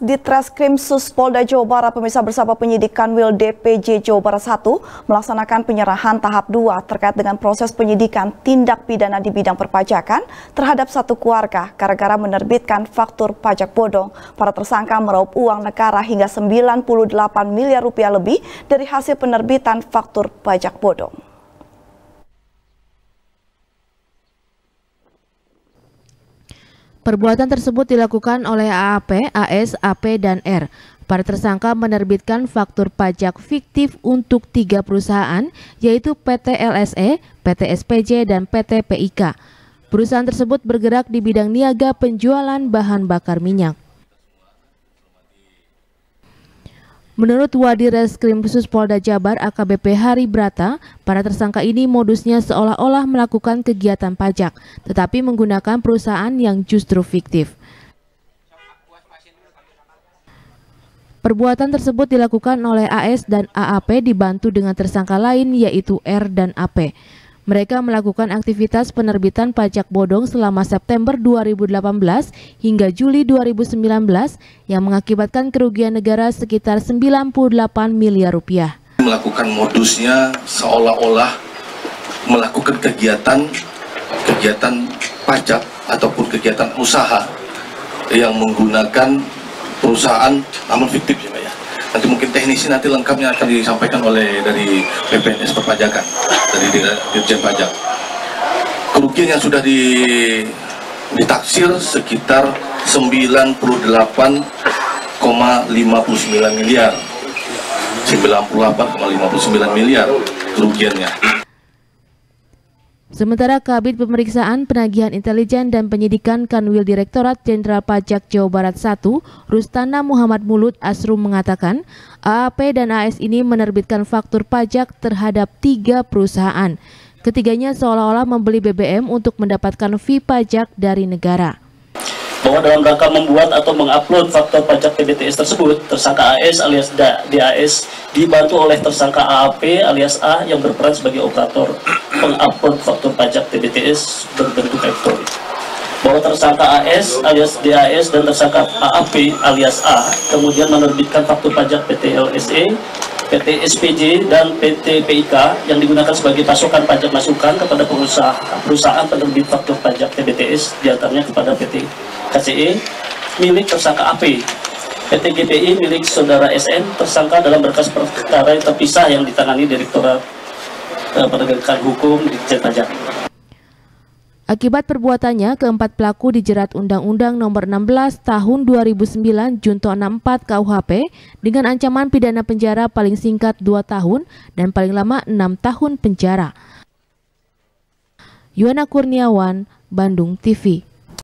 di Treskrim Sus Polda Jawa Barat pemirsa bersama penyidik Kanwil DPJ Jawa Barat 1 melaksanakan penyerahan tahap 2 terkait dengan proses penyidikan tindak pidana di bidang perpajakan terhadap satu keluarga gara-gara menerbitkan faktur pajak bodong. Para tersangka meraup uang negara hingga 98 miliar rupiah lebih dari hasil penerbitan faktur pajak bodong. Perbuatan tersebut dilakukan oleh AAP, AS, AP, dan R. Para tersangka menerbitkan faktur pajak fiktif untuk tiga perusahaan, yaitu PT LSE, PT SPJ, dan PT PIK. Perusahaan tersebut bergerak di bidang niaga penjualan bahan bakar minyak. Menurut Wadi Reskrim Khusus Polda Jabar AKBP Hari Brata, para tersangka ini modusnya seolah-olah melakukan kegiatan pajak, tetapi menggunakan perusahaan yang justru fiktif. Perbuatan tersebut dilakukan oleh AS dan AAP dibantu dengan tersangka lain yaitu R dan AP. Mereka melakukan aktivitas penerbitan pajak bodong selama September 2018 hingga Juli 2019 yang mengakibatkan kerugian negara sekitar 98 miliar rupiah. Melakukan modusnya seolah-olah melakukan kegiatan kegiatan pajak ataupun kegiatan usaha yang menggunakan perusahaan namun fiktif. Nanti mungkin teknisi nanti lengkapnya akan disampaikan oleh dari PPNS Perpajakan dari Dirjen Pajak. Kerugian yang sudah di, ditaksir sekitar 98,59 miliar. 98,59 miliar kerugiannya. Sementara Kabit Pemeriksaan Penagihan Intelijen dan Penyidikan Kanwil Direktorat Jenderal Pajak Jawa Barat 1, Rustana Muhammad Mulut Asrum mengatakan, AAP dan AS ini menerbitkan faktur pajak terhadap tiga perusahaan. Ketiganya seolah-olah membeli BBM untuk mendapatkan fee pajak dari negara bahwa dalam rangka membuat atau mengupload faktor pajak TBTS tersebut, tersangka AS alias DAS dibantu oleh tersangka AAP alias A yang berperan sebagai operator pengupload faktor pajak TBTS berbentuk elektronik. Bahwa tersangka AS alias DAS dan tersangka AAP alias A kemudian menerbitkan faktur pajak PT LSE PT SPJ dan PT PIK yang digunakan sebagai pasokan pajak masukan kepada pengusaha perusahaan penerbit faktur pajak TBTS di antaranya kepada PT KCE milik tersangka AP PT GPI milik saudara SN tersangka dalam berkas perkara terpisah yang ditangani Direktorat eh, Penegakan Hukum di Pajak. Akibat perbuatannya, keempat pelaku dijerat Undang-Undang Nomor 16 Tahun 2009 Junto 64 KUHP dengan ancaman pidana penjara paling singkat 2 tahun dan paling lama 6 tahun penjara. Yuana Kurniawan, Bandung TV.